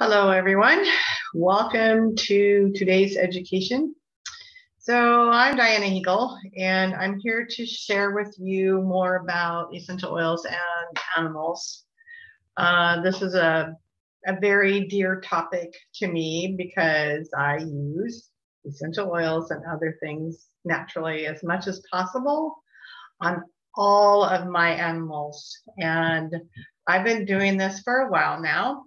Hello, everyone. Welcome to today's education. So I'm Diana Henkel, and I'm here to share with you more about essential oils and animals. Uh, this is a, a very dear topic to me because I use essential oils and other things naturally as much as possible on all of my animals. And I've been doing this for a while now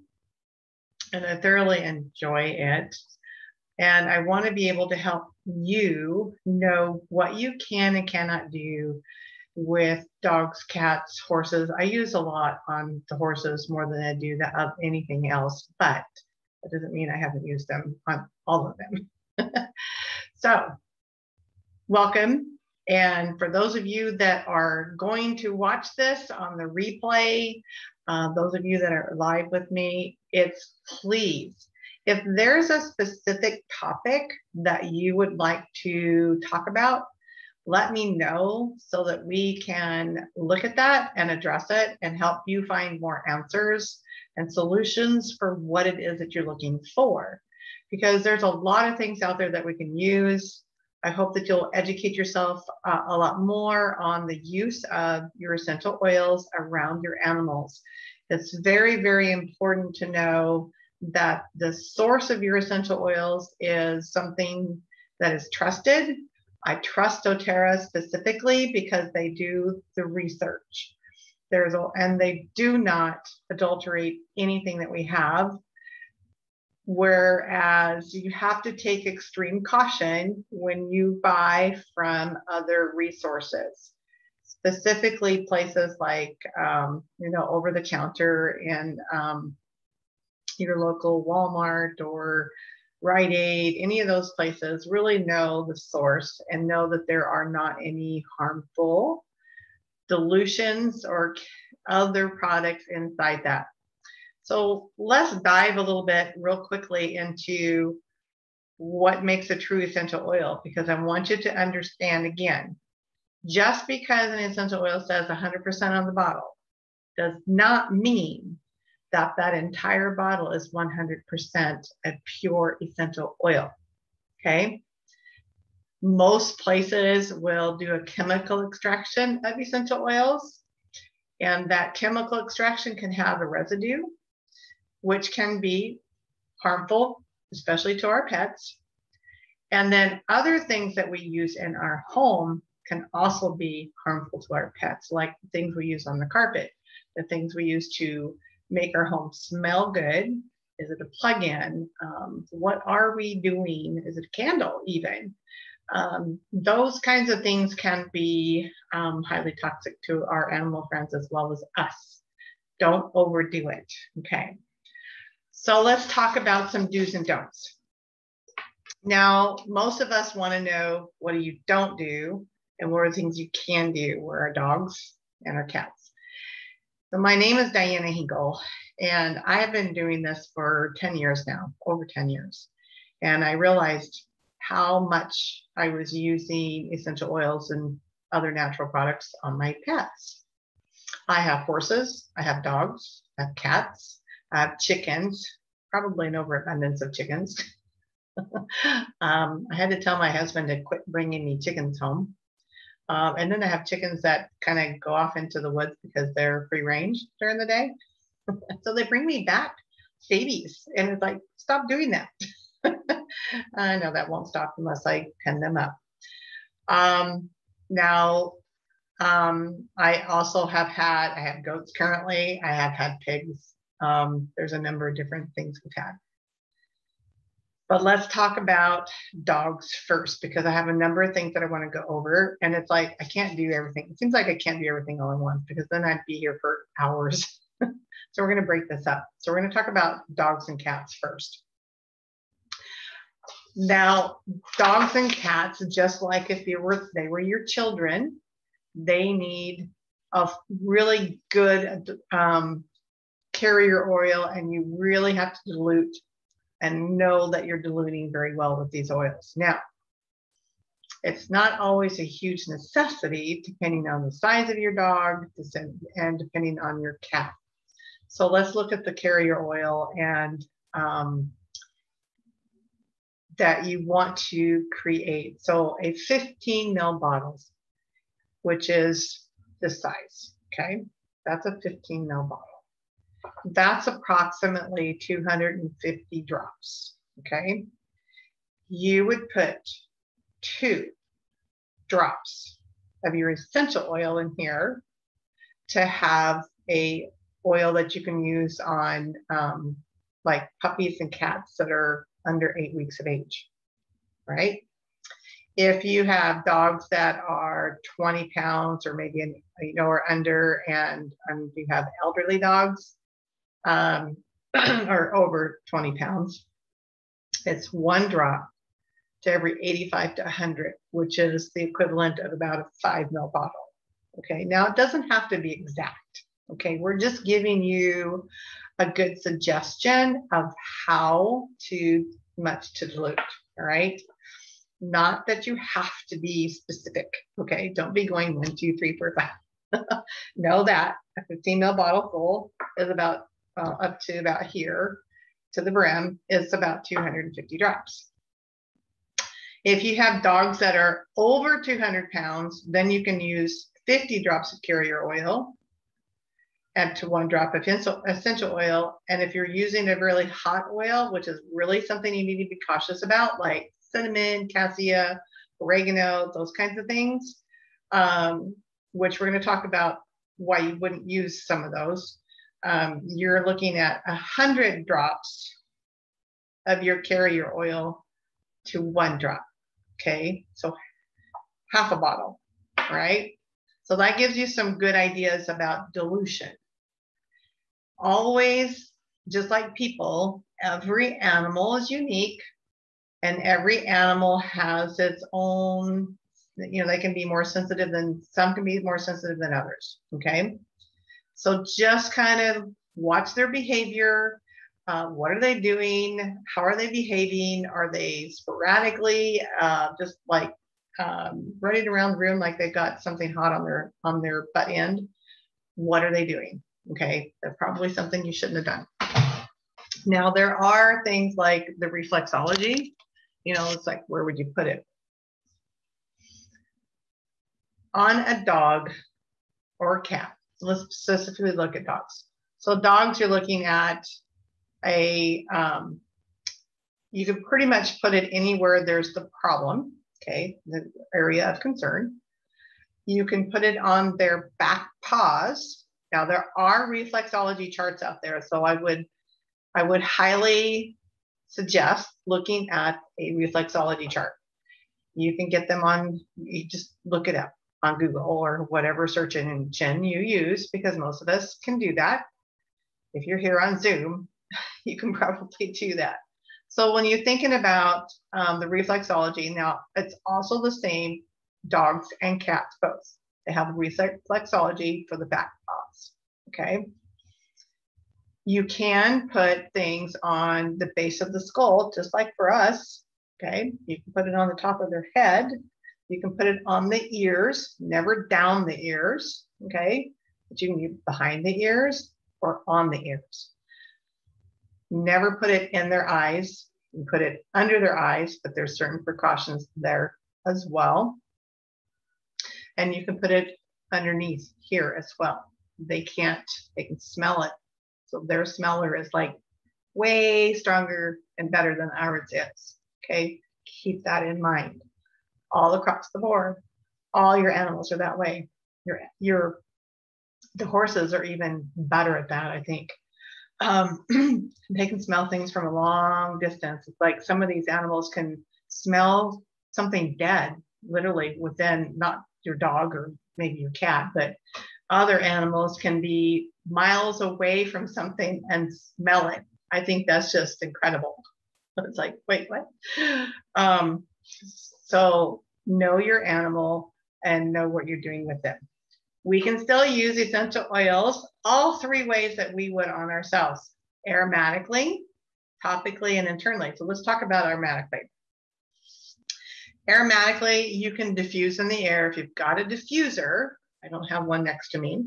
and I thoroughly enjoy it. And I want to be able to help you know what you can and cannot do with dogs, cats, horses. I use a lot on the horses more than I do the, uh, anything else, but that doesn't mean I haven't used them on all of them. so, welcome. And for those of you that are going to watch this on the replay, uh, those of you that are live with me, it's please, if there's a specific topic that you would like to talk about, let me know so that we can look at that and address it and help you find more answers and solutions for what it is that you're looking for. Because there's a lot of things out there that we can use. I hope that you'll educate yourself uh, a lot more on the use of your essential oils around your animals. It's very, very important to know that the source of your essential oils is something that is trusted. I trust doTERRA specifically because they do the research. There's a, and they do not adulterate anything that we have. Whereas you have to take extreme caution when you buy from other resources specifically places like um, you know over the counter in um, your local Walmart or Rite Aid, any of those places, really know the source and know that there are not any harmful dilutions or other products inside that. So let's dive a little bit real quickly into what makes a true essential oil because I want you to understand again just because an essential oil says 100% on the bottle does not mean that that entire bottle is 100% a pure essential oil. Okay. Most places will do a chemical extraction of essential oils, and that chemical extraction can have a residue, which can be harmful, especially to our pets. And then other things that we use in our home can also be harmful to our pets, like things we use on the carpet, the things we use to make our home smell good. Is it a plug-in? Um, what are we doing? Is it a candle even? Um, those kinds of things can be um, highly toxic to our animal friends as well as us. Don't overdo it. Okay. So let's talk about some do's and don'ts. Now, most of us want to know what you don't do and what are the things you can do with our dogs and our cats. So my name is Diana Henkel, and I have been doing this for 10 years now, over 10 years. And I realized how much I was using essential oils and other natural products on my pets. I have horses, I have dogs, I have cats, Have chickens, probably an overabundance of chickens. um, I had to tell my husband to quit bringing me chickens home um, and then I have chickens that kind of go off into the woods because they're free range during the day. so they bring me back babies. And it's like, stop doing that. I know that won't stop unless I pen them up. Um, now, um, I also have had, I have goats currently, I have had pigs. Um, there's a number of different things we've had. But let's talk about dogs first because I have a number of things that I want to go over. And it's like, I can't do everything. It seems like I can't do everything all at once because then I'd be here for hours. so we're going to break this up. So we're going to talk about dogs and cats first. Now, dogs and cats, just like if they were, they were your children, they need a really good um, carrier oil and you really have to dilute and know that you're diluting very well with these oils. Now, It's not always a huge necessity depending on the size of your dog and depending on your cat. So let's look at the carrier oil and um, that you want to create. So a 15 mil bottle, which is this size, okay? That's a 15 mil bottle. That's approximately 250 drops, okay? You would put two drops of your essential oil in here to have a oil that you can use on um, like puppies and cats that are under eight weeks of age, right? If you have dogs that are 20 pounds or maybe you know or under, and um, you have elderly dogs um, or over 20 pounds, it's one drop to every 85 to 100, which is the equivalent of about a five mil bottle. Okay, now it doesn't have to be exact. Okay, we're just giving you a good suggestion of how to much to dilute. All right. Not that you have to be specific. Okay. Don't be going one, two, three, four, five. know that a 15 ml bottle full is about uh, up to about here to the brim is about 250 drops. If you have dogs that are over 200 pounds, then you can use 50 drops of carrier oil add to one drop of essential oil. And if you're using a really hot oil, which is really something you need to be cautious about, like cinnamon, cassia, oregano, those kinds of things, um, which we're going to talk about why you wouldn't use some of those. Um, you're looking at a hundred drops of your carrier oil to one drop. Okay, so half a bottle, right? So that gives you some good ideas about dilution always, just like people, every animal is unique and every animal has its own, you know, they can be more sensitive than some can be more sensitive than others. Okay. So just kind of watch their behavior. Uh, what are they doing? How are they behaving? Are they sporadically uh, just like um, running around the room like they've got something hot on their on their butt end? What are they doing? Okay, that's probably something you shouldn't have done. Now, there are things like the reflexology. You know, it's like, where would you put it? On a dog or a cat. Let's specifically look at dogs. So, dogs, you're looking at a, um, you can pretty much put it anywhere there's the problem, okay, the area of concern. You can put it on their back paws, now there are reflexology charts out there, so I would I would highly suggest looking at a reflexology chart. You can get them on, you just look it up on Google or whatever search engine you use, because most of us can do that. If you're here on Zoom, you can probably do that. So when you're thinking about um, the reflexology, now it's also the same dogs and cats both. They have reflexology for the back paws, okay? You can put things on the base of the skull, just like for us, okay? You can put it on the top of their head. You can put it on the ears, never down the ears, okay? But you can use behind the ears or on the ears. Never put it in their eyes. You put it under their eyes, but there's certain precautions there as well and you can put it underneath here as well. They can't, they can smell it. So their smeller is like way stronger and better than ours is. Okay, keep that in mind. All across the board, all your animals are that way. Your, your, the horses are even better at that, I think. Um, they can smell things from a long distance. It's like some of these animals can smell something dead literally within not your dog or maybe your cat, but other animals can be miles away from something and smell it. I think that's just incredible. It's like, wait, what? Um, so know your animal and know what you're doing with them. We can still use essential oils all three ways that we would on ourselves aromatically, topically, and internally. So let's talk about aromatically. Aromatically, you can diffuse in the air. If you've got a diffuser, I don't have one next to me,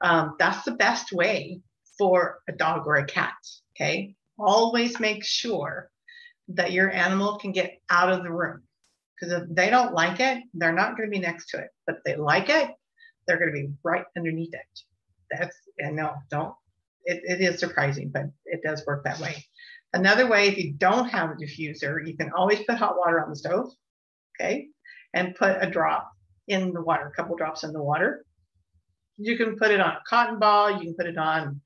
um, that's the best way for a dog or a cat. Okay. Always make sure that your animal can get out of the room. Because if they don't like it, they're not going to be next to it. But if they like it, they're going to be right underneath it. That's, and no, don't, it, it is surprising, but it does work that way. Another way, if you don't have a diffuser, you can always put hot water on the stove, okay, and put a drop in the water, a couple drops in the water. You can put it on a cotton ball, you can put it on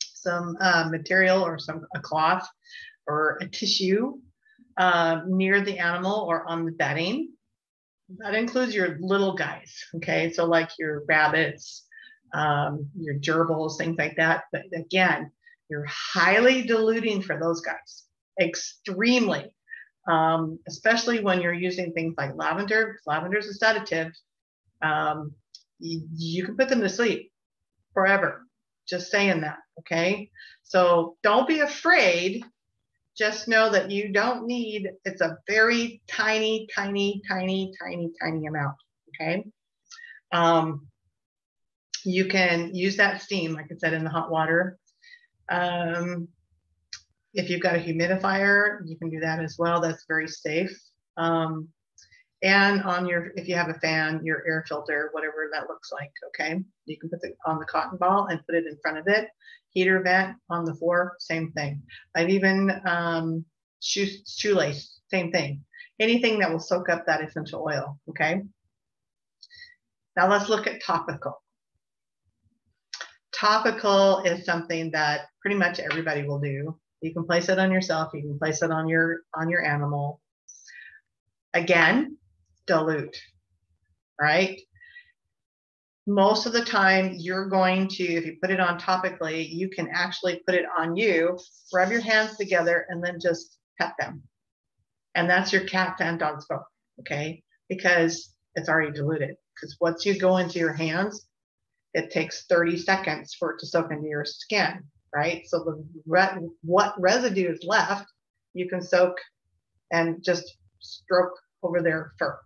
some uh, material or some a cloth or a tissue uh, near the animal or on the bedding. That includes your little guys, okay? So like your rabbits, um, your gerbils, things like that. But again, you're highly diluting for those guys, extremely, um, especially when you're using things like lavender. Lavender is a sedative. Um, you, you can put them to sleep forever. Just saying that, okay? So don't be afraid just know that you don't need, it's a very tiny, tiny, tiny, tiny, tiny amount, okay? Um, you can use that steam, like I said, in the hot water. Um, if you've got a humidifier, you can do that as well. That's very safe. Um, and on your, if you have a fan, your air filter, whatever that looks like, okay? You can put it on the cotton ball and put it in front of it. Heater vent on the floor, same thing. I've even um, shoe, shoelace, same thing. Anything that will soak up that essential oil, okay? Now let's look at topical. Topical is something that pretty much everybody will do. You can place it on yourself, you can place it on your on your animal. Again, dilute, right? Most of the time, you're going to, if you put it on topically, you can actually put it on you, rub your hands together, and then just pet them. And that's your cat and dogs both, okay? Because it's already diluted. Because once you go into your hands, it takes 30 seconds for it to soak into your skin, right? So the re- what residue is left, you can soak and just stroke over their fur.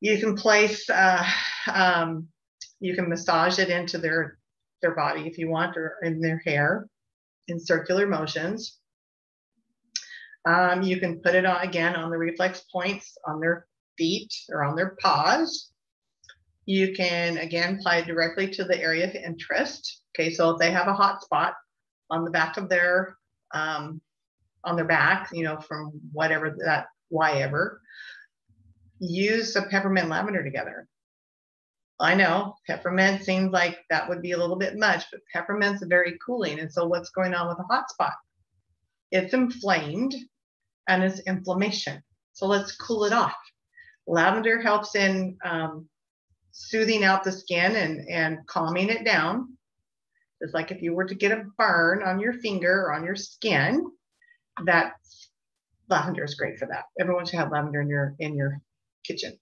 You can place, uh, um, you can massage it into their, their body if you want, or in their hair in circular motions. Um, you can put it on again on the reflex points on their feet or on their paws. You can again apply it directly to the area of interest. Okay, so if they have a hot spot on the back of their um, on their back, you know, from whatever that why ever, use the peppermint lavender together. I know peppermint seems like that would be a little bit much, but peppermint's very cooling. And so what's going on with a hot spot? It's inflamed and it's inflammation. So let's cool it off. Lavender helps in um, soothing out the skin and, and calming it down. It's like if you were to get a burn on your finger or on your skin, that lavender is great for that. Everyone should have lavender in your in your kitchen.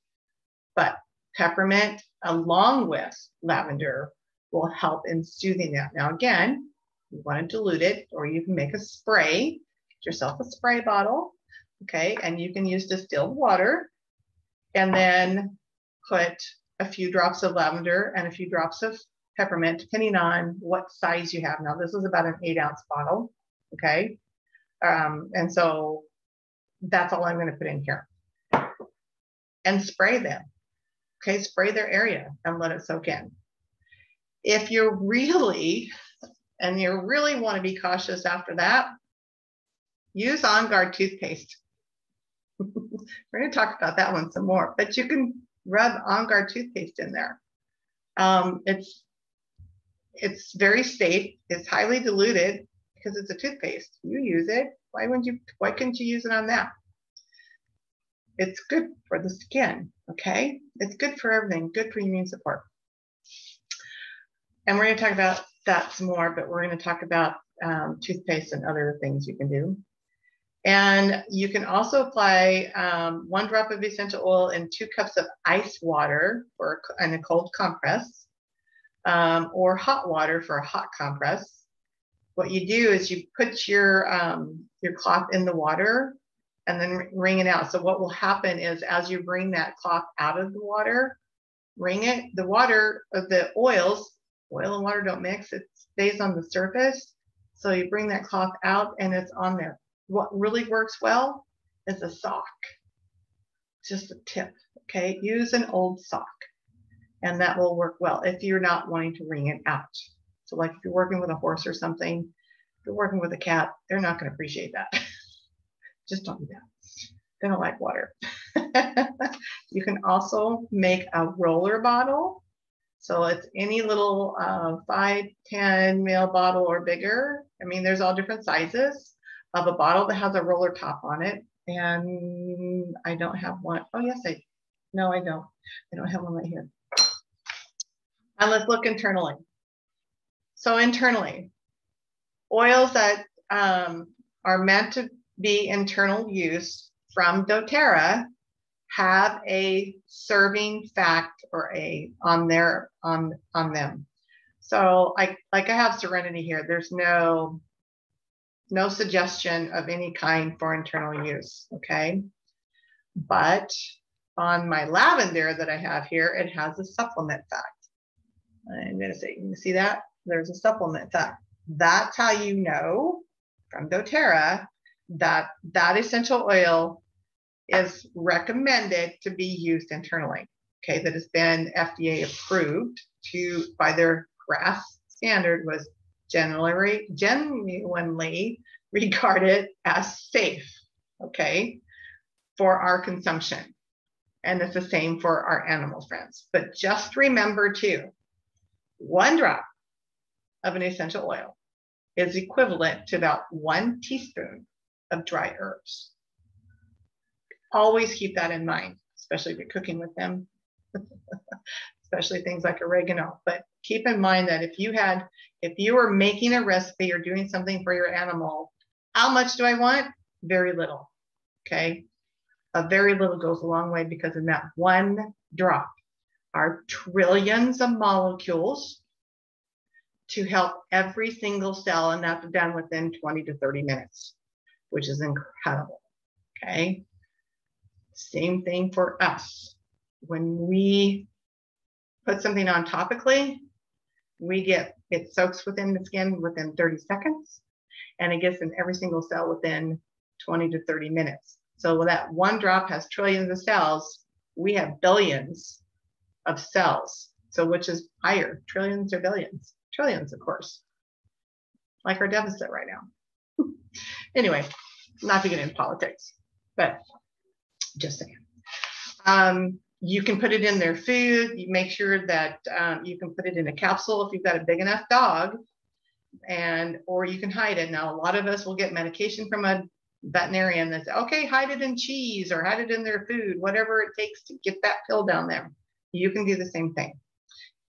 But peppermint along with lavender will help in soothing that. Now, again, you want to dilute it, or you can make a spray. Get yourself a spray bottle, okay, and you can use distilled water, and then put a few drops of lavender and a few drops of peppermint, depending on what size you have. Now, this is about an eight ounce bottle, okay, um, and so that's all I'm going to put in here and spray them. Okay, spray their area and let it soak in. If you're really, and you really want to be cautious after that, use On Guard toothpaste. We're going to talk about that one some more, but you can rub On Guard toothpaste in there. Um, it's it's very safe. It's highly diluted because it's a toothpaste. You use it. Why wouldn't you? Why couldn't you use it on that? It's good for the skin, okay? It's good for everything, good for immune support. And we're going to talk about that some more, but we're going to talk about um, toothpaste and other things you can do. And you can also apply um, one drop of essential oil in two cups of ice water for and a cold compress, um, or hot water for a hot compress. What you do is you put your um, your cloth in the water and then wring it out. So what will happen is as you bring that cloth out of the water, wring it, the water of the oils, oil and water don't mix, it stays on the surface. So you bring that cloth out and it's on there. What really works well is a sock. Just a tip, okay? Use an old sock and that will work well if you're not wanting to wring it out. So like if you're working with a horse or something, if you're working with a cat, they're not going to appreciate that. Just don't do that. They don't like water. you can also make a roller bottle. So it's any little uh, 5, 10 ml bottle or bigger. I mean, there's all different sizes of a bottle that has a roller top on it. And I don't have one. Oh, yes, I, no, I don't. I don't have one right here. And let's look internally. So internally, oils that um, are meant to be internal use from doTERRA have a serving fact or a on their on on them. So I like I have Serenity here. There's no no suggestion of any kind for internal use. Okay. But on my lavender that I have here, it has a supplement fact. I'm going to say, you see that? There's a supplement fact. That's how you know from doTERRA that that essential oil is recommended to be used internally. Okay, that has been FDA approved to by their GRAS standard was generally genuinely regarded as safe. Okay, for our consumption. And it's the same for our animal friends. But just remember too, one drop of an essential oil is equivalent to about one teaspoon of dry herbs. Always keep that in mind, especially if you're cooking with them, especially things like oregano. But keep in mind that if you had, if you were making a recipe or doing something for your animal, how much do I want? Very little. Okay. A very little goes a long way because in that one drop are trillions of molecules to help every single cell, and that's done within 20 to 30 minutes which is incredible. Okay. Same thing for us. When we put something on topically, we get it soaks within the skin within 30 seconds and it gets in every single cell within 20 to 30 minutes. So that one drop has trillions of cells, we have billions of cells. So which is higher, trillions or billions? Trillions, of course, like our deficit right now. anyway, not to get into politics, but just saying. Um, you can put it in their food. You make sure that um, you can put it in a capsule if you've got a big enough dog, and or you can hide it. Now, a lot of us will get medication from a veterinarian that's okay, hide it in cheese or hide it in their food, whatever it takes to get that pill down there. You can do the same thing.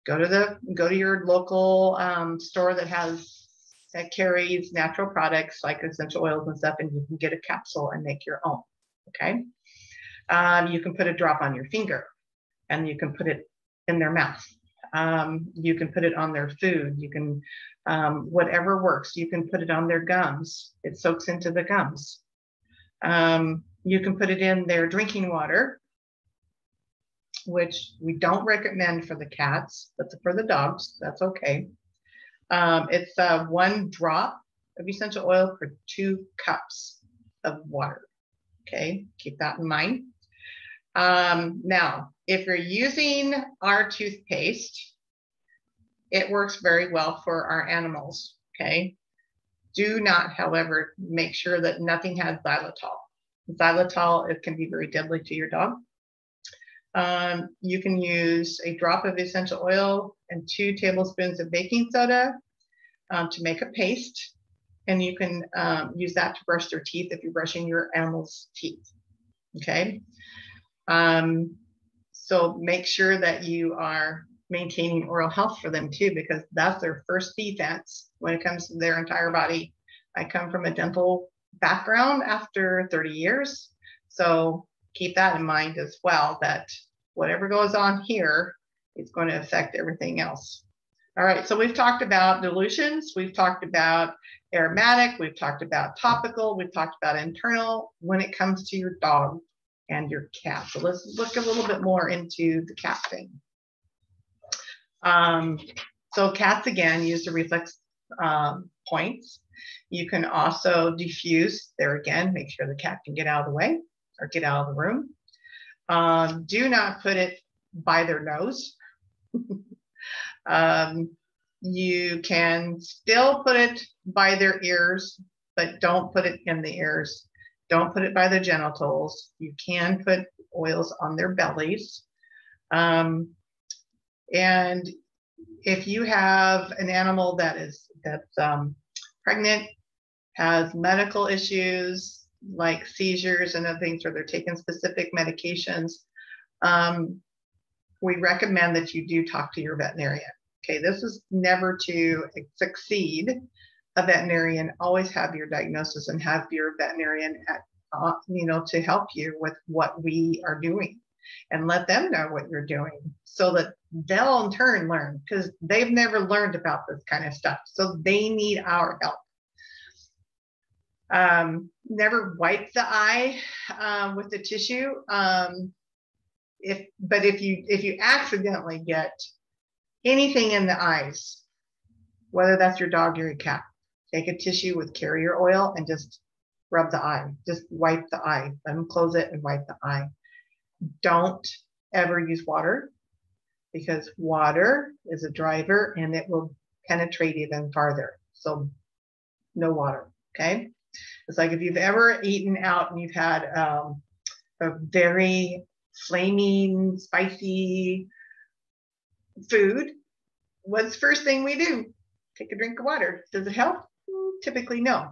Go to the go to your local um, store that has that carries natural products like essential oils and stuff, and you can get a capsule and make your own. Okay. Um, you can put a drop on your finger and you can put it in their mouth. Um, you can put it on their food. You can, um, whatever works, you can put it on their gums. It soaks into the gums. Um, you can put it in their drinking water, which we don't recommend for the cats, but for the dogs, that's okay. Um, it's uh, one drop of essential oil for two cups of water. Okay, keep that in mind. Um, now, if you're using our toothpaste, it works very well for our animals. Okay. Do not, however, make sure that nothing has xylitol. Xylitol, it can be very deadly to your dog. Um, you can use a drop of essential oil and two tablespoons of baking soda um, to make a paste. And you can um, use that to brush their teeth if you're brushing your animal's teeth. Okay. Um, so make sure that you are maintaining oral health for them too, because that's their first defense when it comes to their entire body. I come from a dental background after 30 years. So keep that in mind as well that whatever goes on here is going to affect everything else. All right, so we've talked about dilutions, we've talked about aromatic, we've talked about topical, we've talked about internal when it comes to your dog and your cat. So let's look a little bit more into the cat thing. Um, so cats again use the reflex um, points. You can also diffuse there again, make sure the cat can get out of the way or get out of the room. Um, do not put it by their nose. um, you can still put it by their ears, but don't put it in the ears. Don't put it by the genitals. You can put oils on their bellies. Um, and if you have an animal that is that's um, pregnant, has medical issues like seizures and other things, where they're taking specific medications, um, we recommend that you do talk to your veterinarian. Okay, this is never to succeed a veterinarian. Always have your diagnosis and have your veterinarian at, uh, you know, to help you with what we are doing and let them know what you're doing so that they'll in turn learn because they've never learned about this kind of stuff. So they need our help. Um, never wipe the eye um, with the tissue. Um, if but if you if you accidentally get anything in the eyes, whether that's your dog or your cat, take a tissue with carrier oil and just rub the eye. Just wipe the eye. Let them close it and wipe the eye. Don't ever use water because water is a driver and it will penetrate even farther. So no water. Okay. It's like if you've ever eaten out and you've had um, a very flaming, spicy food, what's the first thing we do? Take a drink of water. Does it help? Typically, no.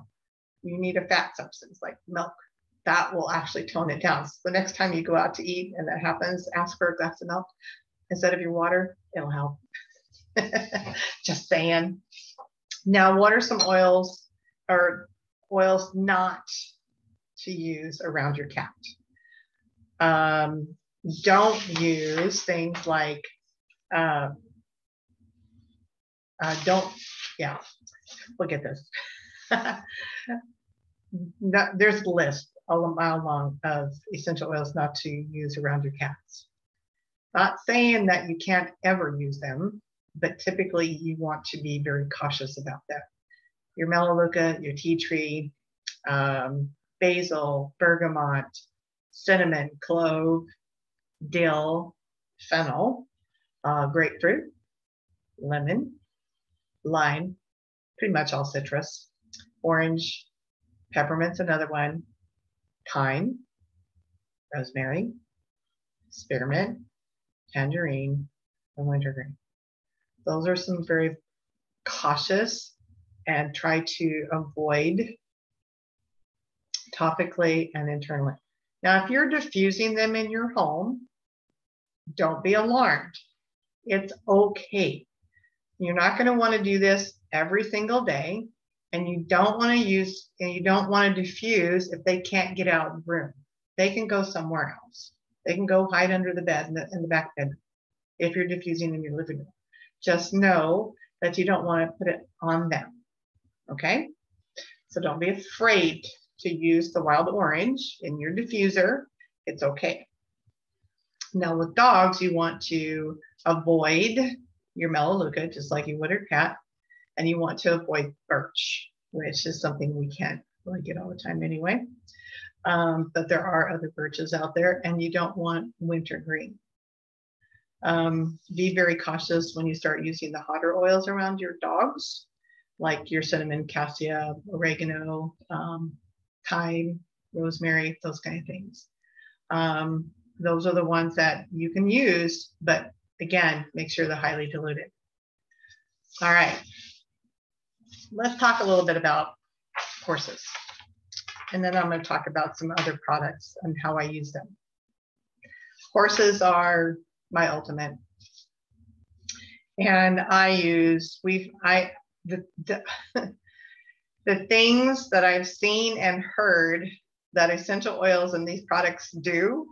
You need a fat substance like milk. That will actually tone it down. So the next time you go out to eat and that happens, ask for a glass of milk instead of your water. It'll help. Just saying. Now, what are some oils or oils not to use around your cat? Um, don't use things like, uh, uh, don't, yeah, look at this. no, there's a list a mile long of essential oils not to use around your cats. Not saying that you can't ever use them, but typically you want to be very cautious about that. Your melaleuca, your tea tree, um, basil, bergamot, cinnamon, clove, dill, fennel, uh, grapefruit, lemon, lime, pretty much all citrus, orange, peppermint's another one, thyme, rosemary, spearmint, tangerine, and wintergreen. Those are some very cautious and try to avoid topically and internally. Now, if you're diffusing them in your home, don't be alarmed. It's okay. You're not going to want to do this every single day, and you don't want to use and you don't want to diffuse if they can't get out of the room. They can go somewhere else. They can go hide under the bed in the, in the back bed if you're diffusing in your living room. Just know that you don't want to put it on them. Okay? So don't be afraid to use the wild orange in your diffuser. It's okay. Now with dogs, you want to avoid your melaleuca, just like you would your cat, and you want to avoid birch, which is something we can't really get all the time anyway. Um, but there are other birches out there, and you don't want wintergreen. Um, be very cautious when you start using the hotter oils around your dogs, like your cinnamon, cassia, oregano, um, thyme, rosemary, those kind of things. Um, those are the ones that you can use, but again, make sure they're highly diluted. All right, let's talk a little bit about horses. And then I'm going to talk about some other products and how I use them. Horses are my ultimate. And I use, we've, I, the, the, the things that I've seen and heard that essential oils and these products do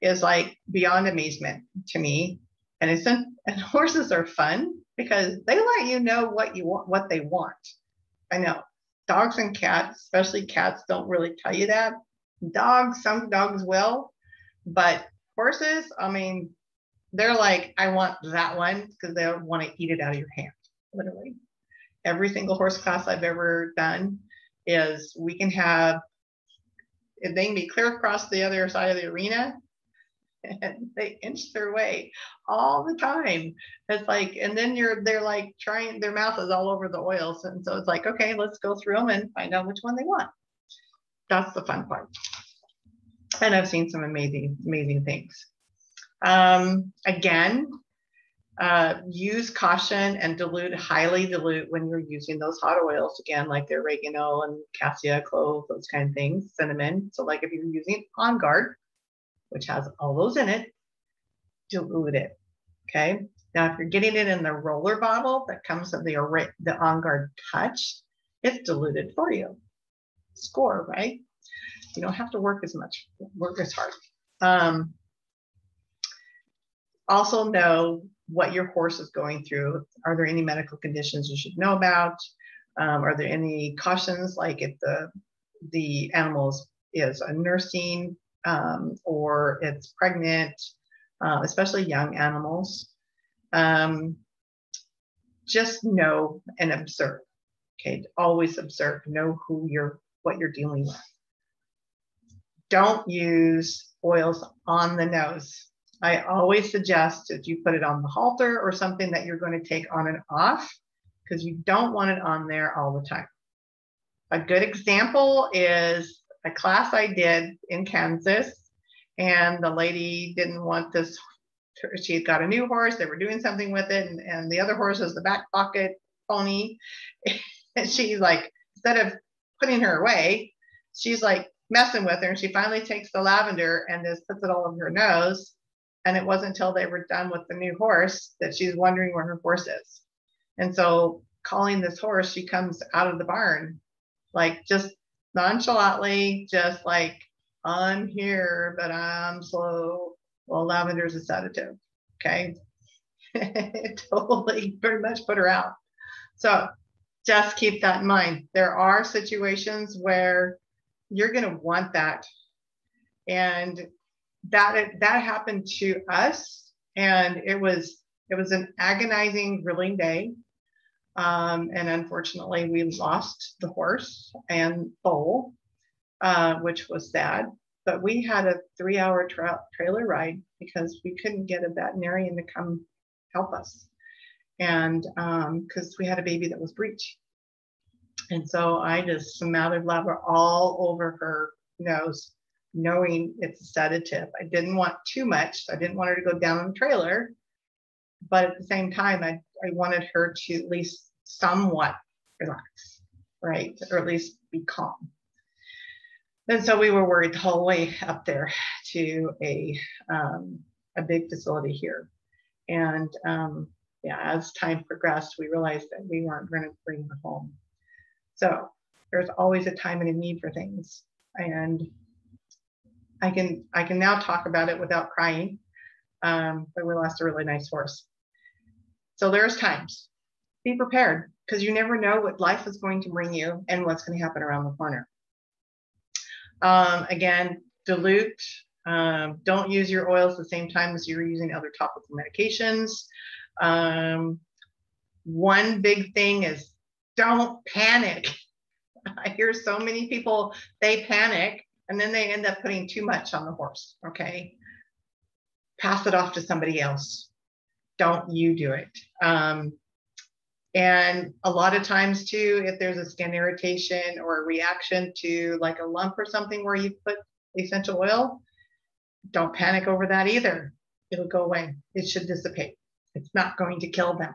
is like beyond amazement to me. And, it's, and horses are fun because they let you know what you want, what they want. I know dogs and cats, especially cats, don't really tell you that. Dogs, some dogs will, but horses, I mean, they're like, I want that one because they want to eat it out of your hand, literally. Every single horse class I've ever done is we can have, if they can be clear across the other side of the arena, and they inch their way all the time. It's like, and then you're, they're like trying, their mouth is all over the oils. And so it's like, okay, let's go through them and find out which one they want. That's the fun part. And I've seen some amazing, amazing things. Um, again, uh, use caution and dilute, highly dilute when you're using those hot oils. Again, like the oregano and cassia, clove, those kind of things, cinnamon. So like if you're using On Guard, which has all those in it, dilute it. Okay. Now, if you're getting it in the roller bottle that comes with the, the On Guard Touch, it's diluted for you. Score, right? You don't have to work as much, work as hard. Um, also know what your horse is going through. Are there any medical conditions you should know about? Um, are there any cautions, like if the the animal is a nursing um, or it's pregnant, uh, especially young animals? Um, just know and observe. Okay, always observe. Know who you're, what you're dealing with. Don't use oils on the nose. I always suggest that you put it on the halter or something that you're going to take on and off because you don't want it on there all the time. A good example is a class I did in Kansas, and the lady didn't want this. She had got a new horse, they were doing something with it, and, and the other horse was the back pocket pony. and she's like, instead of putting her away, she's like messing with her, and she finally takes the lavender and just puts it all over her nose and it wasn't until they were done with the new horse that she's wondering where her horse is. And so, calling this horse, she comes out of the barn, like just nonchalantly, just like, I'm here, but I'm slow. Well, lavender's a sedative. Okay. totally pretty much put her out. So, just keep that in mind. There are situations where you're going to want that. And that that happened to us, and it was it was an agonizing, grilling day. Um, and unfortunately, we lost the horse and foal, uh, which was sad. But we had a three-hour tra- trailer ride because we couldn't get a veterinarian to come help us, and because um, we had a baby that was breech. And so I just smothered lavender all over her nose knowing it's a sedative. I didn't want too much. I didn't want her to go down the trailer. But at the same time, I, I wanted her to at least somewhat relax, right? Or at least be calm. And so we were worried the whole way up there to a, um, a big facility here. And um, yeah, as time progressed, we realized that we weren't going to bring her home. So there's always a time and a need for things. And I can I can now talk about it without crying. Um, but we lost a really nice horse. So there's times. Be prepared because you never know what life is going to bring you and what's going to happen around the corner. Um, again, dilute. Um, don't use your oils the same time as you're using other topical medications. Um, one big thing is don't panic. I hear so many people, they panic and then they end up putting too much on the horse. Okay. Pass it off to somebody else. Don't you do it. Um, and a lot of times, too, if there's a skin irritation or a reaction to like a lump or something where you put essential oil, don't panic over that either. It'll go away. It should dissipate. It's not going to kill them.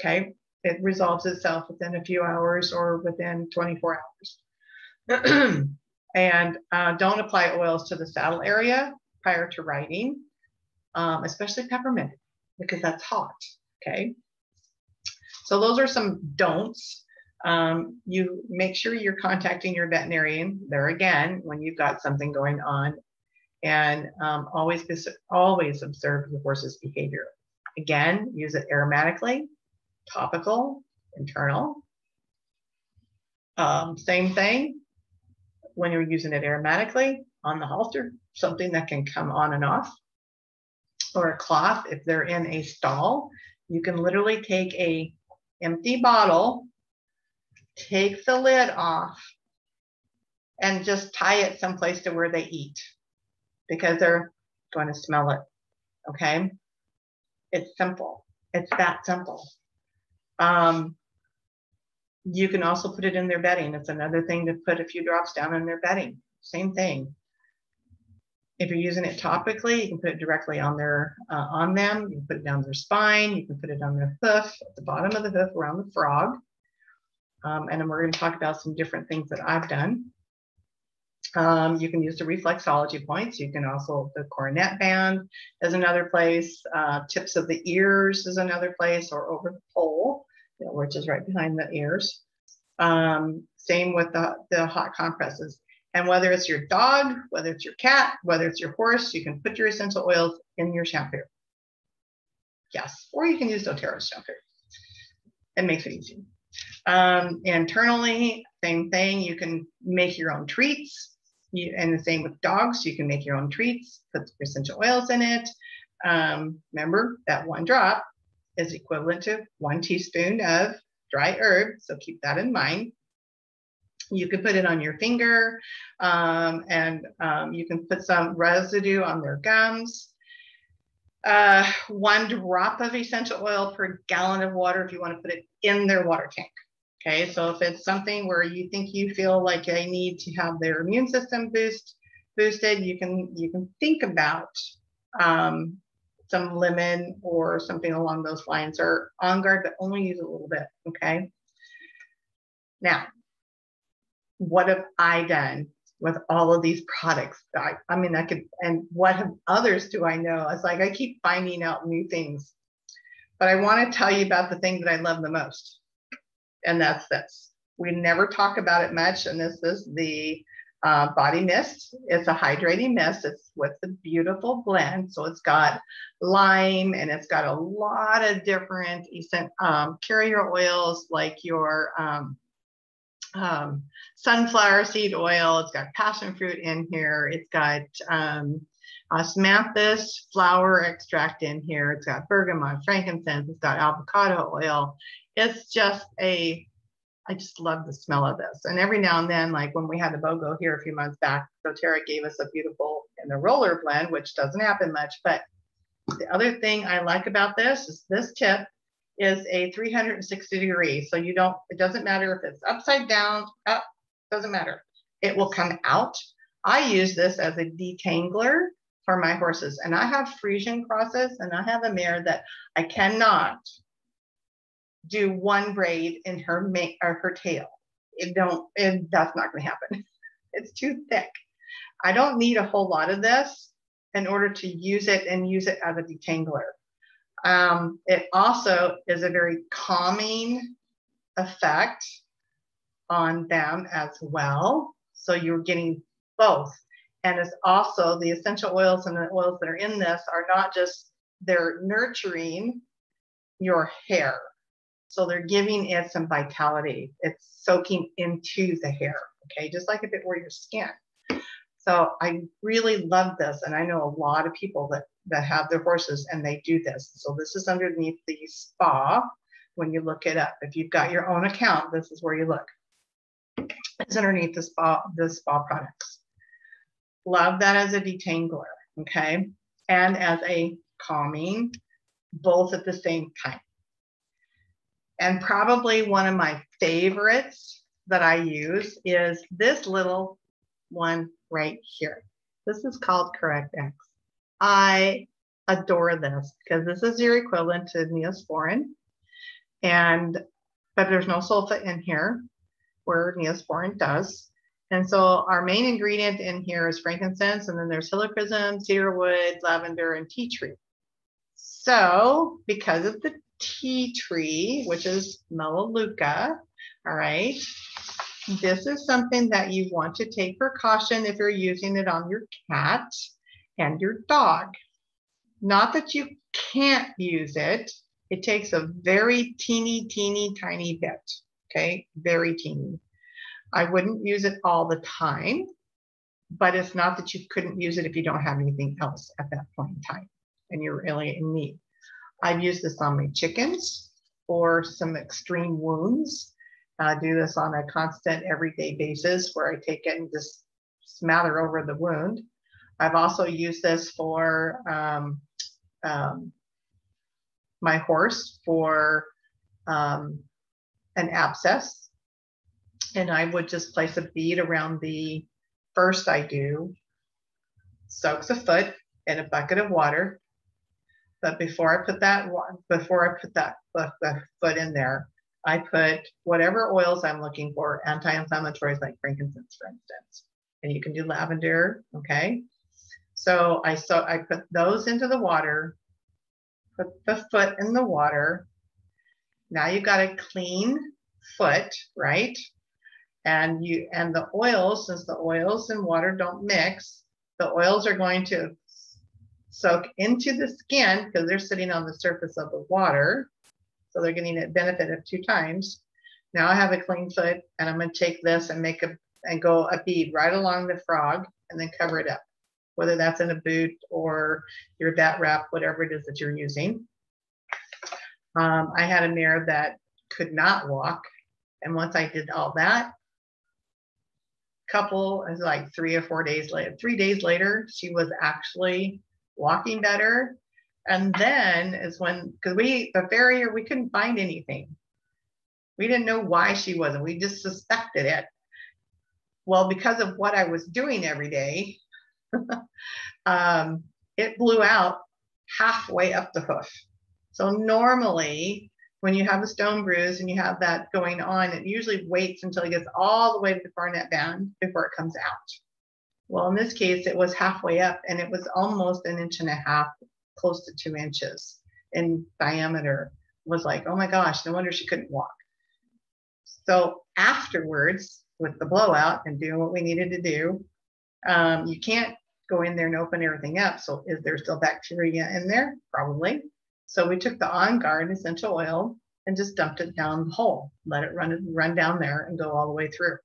Okay. It resolves itself within a few hours or within 24 hours. And uh, don't apply oils to the saddle area prior to riding, um, especially peppermint, because that's hot. Okay. So those are some don'ts. Um, you make sure you're contacting your veterinarian there again when you've got something going on, and um, always always observe the horse's behavior. Again, use it aromatically. topical, internal. Um, same thing when you're using it aromatically on the halter, something that can come on and off, or a cloth if they're in a stall. You can literally take a empty bottle, take the lid off, and just tie it someplace to where they eat because they're going to smell it. Okay. It's simple. It's that simple. Um, you can also put it in their bedding. It's another thing to put a few drops down in their bedding. Same thing. If you're using it topically, you can put it directly on their uh, on them. You can put it down their spine. You can put it on their hoof, at the bottom of the hoof, around the frog. Um, and then we're going to talk about some different things that I've done. Um, you can use the reflexology points. You can also, the coronet band is another place. Uh, tips of the ears is another place, or over the pole, which is right behind the ears. Um, same with the, the hot compresses. And whether it's your dog, whether it's your cat, whether it's your horse, you can put your essential oils in your shampoo. Yes, or you can use doTERRA shampoo. It makes it easy. Um, internally, same thing. You can make your own treats. You, and the same with dogs. You can make your own treats, put essential oils in it. Um, remember that one drop is equivalent to one teaspoon of dry herb. So keep that in mind. You can put it on your finger um, and um, you can put some residue on their gums. Uh, one drop of essential oil per gallon of water if you want to put it in their water tank. Okay, so if it's something where you think you feel like they need to have their immune system boost boosted, you can you can think about um, some lemon or something along those lines, or on guard, but only use a little bit. Okay. Now, what have I done with all of these products? I, I mean, I could, and what have others do I know? It's like I keep finding out new things, but I want to tell you about the thing that I love the most and that's this. We never talk about it much, and this is the uh, body mist. It's a hydrating mist. It's with the beautiful blend. So it's got lime and it's got a lot of different um, carrier oils like your um, um, sunflower seed oil. It's got passion fruit in here. It's got um, osmanthus flower extract in here. It's got bergamot, frankincense. It's got avocado oil it's just a I just love the smell of this. And every now and then, like when we had the BOGO here a few months back, doTERRA gave us a beautiful in the roller blend, which doesn't happen much. But the other thing I like about this is this tip is a 360 degree. So you don't, it doesn't matter if it's upside down, up, doesn't matter. It will come out. I use this as a detangler for my horses. And I have Friesian crosses and I have a mare that I cannot do one braid in her make or her tail. It don't, it, that's not going to happen. it's too thick. I don't need a whole lot of this in order to use it and use it as a detangler. Um, it also is a very calming effect on them as well. So you're getting both. And it's also the essential oils and the oils that are in this are not just, they're nurturing your hair. So they're giving it some vitality. It's soaking into the hair, okay, just like if it were your skin. So I really love this, and I know a lot of people that that have their horses and they do this. So this is underneath the spa when you look it up. If you've got your own account, this is where you look. It's underneath the spa the spa products. Love that as a detangler, okay, and as a calming, both at the same time. And probably one of my favorites that I use is this little one right here. This is called Correct X. I adore this because this is your equivalent to Neosporin. And but there's no sulfa in here where Neosporin does. And so our main ingredient in here is frankincense, and then there's helichrysum, cedarwood, lavender, and tea tree. So because of the tea tree, which is Melaleuca. All right. This is something that you want to take precaution if you're using it on your cat and your dog. Not that you can't use it, It takes a very teeny, teeny, tiny bit. Okay, very teeny. I wouldn't use it all the time, but it's not that you couldn't use it if you don't have anything else at that point in time and you're really in need. I've used this on my chickens for some extreme wounds. I do this on a constant everyday basis where I take it and just smather over the wound. I've also used this for um, um, my horse for um, an abscess. And I would just place a bead around the first I do, soaks a foot in a bucket of water. But before I put that one, before I put that foot in there, I put whatever oils I'm looking for, anti-inflammatories like frankincense, for instance. And you can do lavender, okay? So I so I put those into the water, put the foot in the water. Now you've got a clean foot, right? And you and the oils, since the oils and water don't mix, the oils are going to soak into the skin because they're sitting on the surface of the water so they're getting a benefit of two times. Now I have a clean foot and I'm going to take this and make a and go a bead right along the frog and then cover it up, whether that's in a boot or your bat wrap, whatever it is that you're using. Um, I had a mare that could not walk. And once I did all that, couple is like three or four days later, three days later, she was actually walking better and then is when, because we, the farrier, we couldn't find anything. We didn't know why she wasn't. We just suspected it. Well, because of what I was doing every day, um, it blew out halfway up the hoof. So normally, when you have a stone bruise and you have that going on, it usually waits until it gets all the way to the coronet band before it comes out. Well, in this case, it was halfway up and it was almost an inch and a half close to two inches in diameter was like, oh my gosh, no wonder she couldn't walk. So afterwards, with the blowout and doing what we needed to do, um, you can't go in there and open everything up. So is there still bacteria in there? Probably. So we took the On Guard essential oil and just dumped it down the hole, let it run run down there and go all the way through,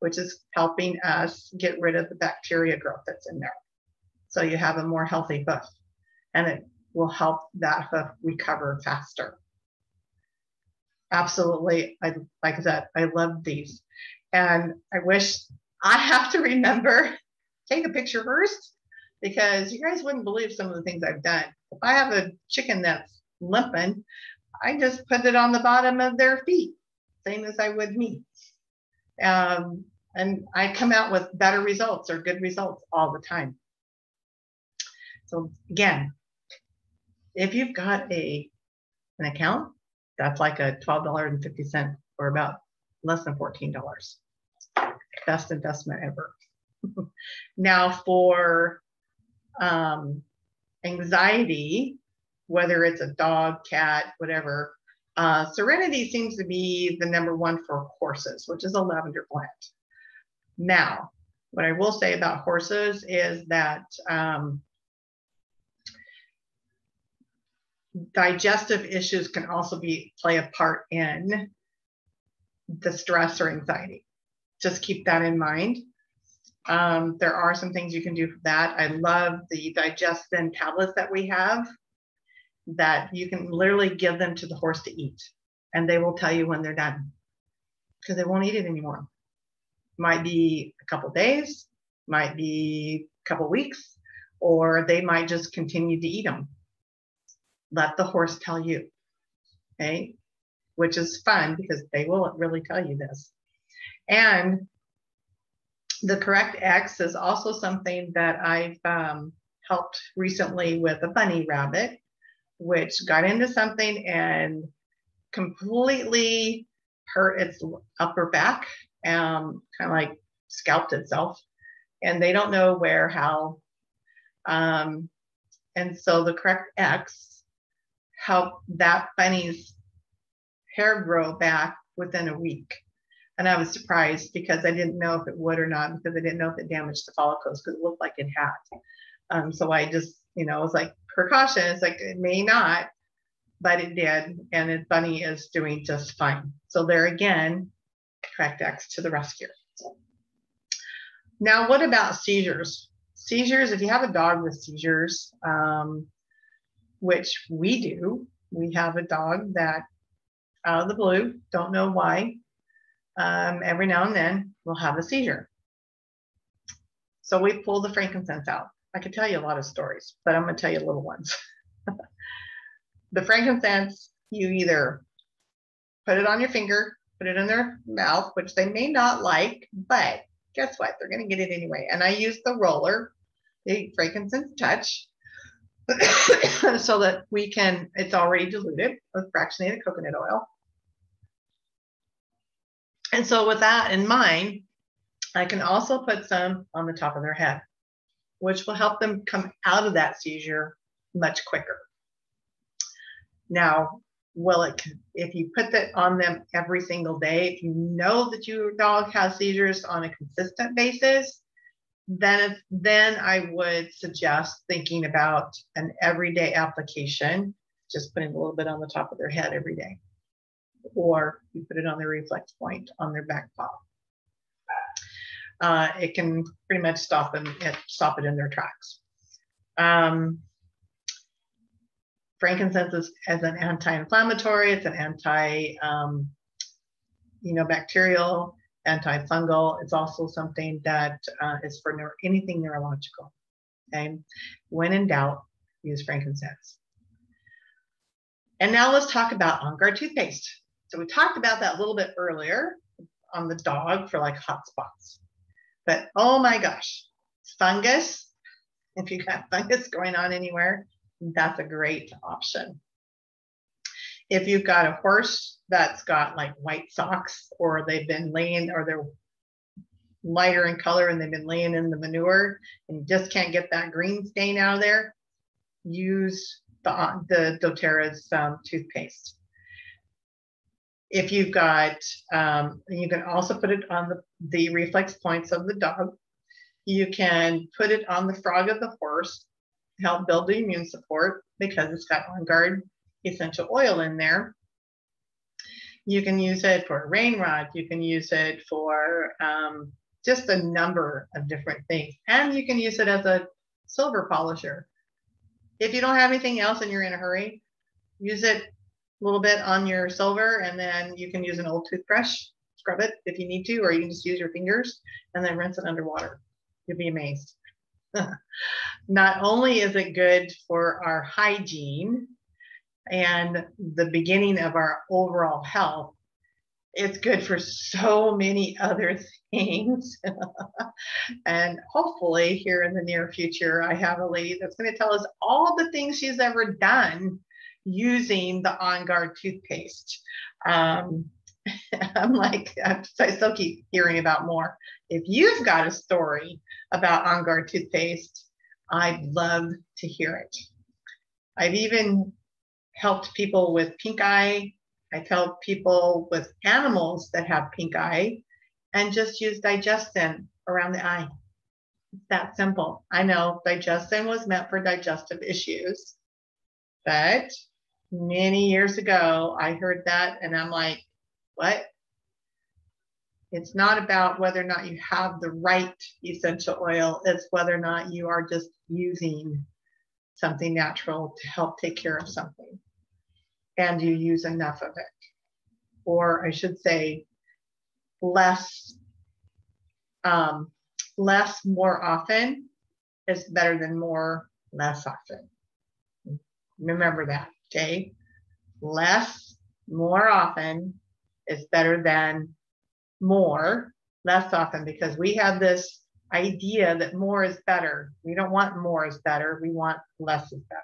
which is helping us get rid of the bacteria growth that's in there. So you have a more healthy hoof and it will help that hoof recover faster. Absolutely. I, like I said, I love these. And I wish I have to remember, take a picture first because you guys wouldn't believe some of the things I've done. If I have a chicken that's limping, I just put it on the bottom of their feet, same as I would meat. Um, and I come out with better results or good results all the time. So again, if you've got a an account, that's like a $12.50 or about less than $14. Best investment ever. now for um, anxiety, whether it's a dog, cat, whatever, uh, Serenity seems to be the number one for horses, which is a lavender plant. Now, what I will say about horses is that um, digestive issues can also be play a part in the stress or anxiety. Just keep that in mind. Um, there are some things you can do for that. I love the DigestZen tablets that we have that you can literally give them to the horse to eat and they will tell you when they're done because they won't eat it anymore. Might be a couple days, might be a couple weeks, or they might just continue to eat them let the horse tell you. Okay. Which is fun because they will really tell you this. And the correct X is also something that I've um, helped recently with a bunny rabbit, which got into something and completely hurt its upper back, um, kind of like scalped itself. And they don't know where, how. Um, and so the correct X helped that bunny's hair grow back within a week. And I was surprised because I didn't know if it would or not because I didn't know if it damaged the follicles because it looked like it had. Um, so I just, you know, was like precaution. It's like it may not, but it did, and it, Bunny is doing just fine. So there again, Correct X to the rescue. Now, what about seizures? Seizures, if you have a dog with seizures, um, which we do, we have a dog that out of the blue, don't know why, um, every now and then will have a seizure. So we pull the frankincense out. I could tell you a lot of stories, but I'm going to tell you little ones. the frankincense, you either put it on your finger, put it in their mouth, which they may not like, but guess what? They're going to get it anyway. And I use the roller, the frankincense touch, so that we can, it's already diluted with fractionated coconut oil. And so with that in mind, I can also put some on the top of their head, which will help them come out of that seizure much quicker. Now, will it, if you put that on them every single day, if you know that your dog has seizures on a consistent basis, then if, then I would suggest thinking about an everyday application, just putting a little bit on the top of their head every day, or you put it on their reflex point on their back paw. Uh, it can pretty much stop them, stop it in their tracks. Um, frankincense is as an anti-inflammatory, it's an anti, um, you know, bacterial, antifungal. It's also something that uh, is for neuro anything neurological. Okay, when in doubt, use frankincense. And now let's talk about On Guard toothpaste. So we talked about that a little bit earlier on the dog for like hot spots. But oh my gosh, fungus. If you got fungus going on anywhere, that's a great option. If you've got a horse that's got like white socks or they've been laying or they're lighter in color and they've been laying in the manure and you just can't get that green stain out of there, use the, the doTERRA's um, toothpaste. If you've got, um, you can also put it on the, the reflex points of the dog. You can put it on the frog of the horse help build the immune support because it's got on guard essential oil in there. You can use it for a rain rot. You can use it for um, just a number of different things. And you can use it as a silver polisher. If you don't have anything else and you're in a hurry, use it little bit on your silver and then you can use an old toothbrush, scrub it if you need to, or you can just use your fingers and then rinse it underwater. You'll be amazed. Not only is it good for our hygiene and the beginning of our overall health, it's good for so many other things. and hopefully, here in the near future, I have a lady that's going to tell us all the things she's ever done using the On Guard toothpaste. Um, I'm like, I still keep hearing about more. If you've got a story about On Guard toothpaste, I'd love to hear it. I've even helped people with pink eye. I've helped people with animals that have pink eye and just use DigestZen around the eye. It's that simple. I know DigestZen was meant for digestive issues, but many years ago, I heard that and I'm like, what? It's not about whether or not you have the right essential oil, it's whether or not you are just using something natural to help take care of something and you use enough of it. Or I should say, less, um, less more often is better than more less often. Remember that, okay? Less more often is better than more less often because we have this idea that more is better. We don't want more is better. We want less is better.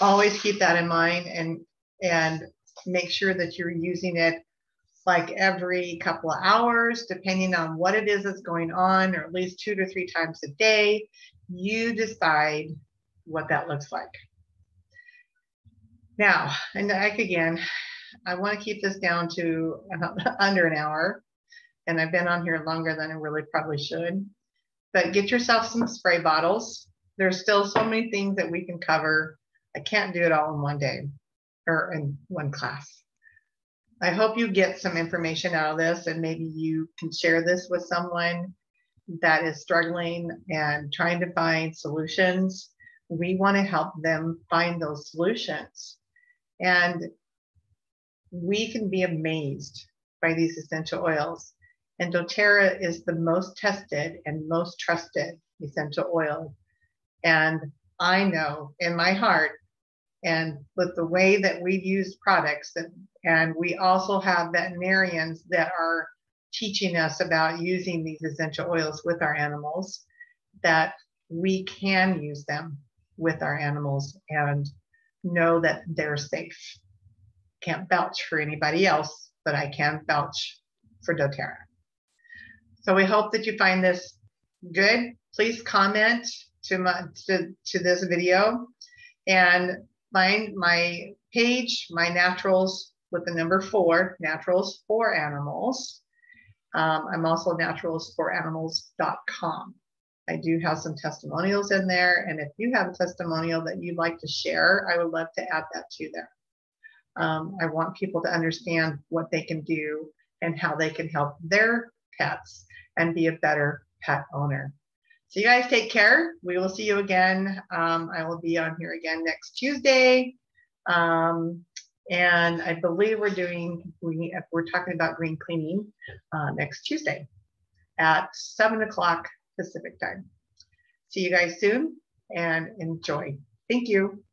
Always keep that in mind and and make sure that you're using it like every couple of hours, depending on what it is that's going on, or at least two to three times a day. You decide what that looks like. Now, and like again, I want to keep this down to under an hour. And I've been on here longer than I really probably should. But get yourself some spray bottles. There's still so many things that we can cover. I can't do it all in one day or in one class. I hope you get some information out of this and maybe you can share this with someone that is struggling and trying to find solutions. We want to help them find those solutions. And we can be amazed by these essential oils. And doTERRA is the most tested and most trusted essential oil. And I know in my heart and with the way that we've used products that, and we also have veterinarians that are teaching us about using these essential oils with our animals that we can use them with our animals and know that they're safe. Can't vouch for anybody else, but I can vouch for doTERRA. So we hope that you find this good. Please comment to my to, to this video and find my page, my naturals with the number four, naturals for animals. Um, I'm also naturalsforanimals.com. I do have some testimonials in there. And if you have a testimonial that you'd like to share, I would love to add that to there. Um, I want people to understand what they can do and how they can help their pets and be a better pet owner. So you guys take care. We will see you again. Um, I will be on here again next Tuesday. Um, and I believe we're doing, we, we're talking about green cleaning uh, next Tuesday at seven o'clock Pacific time. See you guys soon and enjoy. Thank you.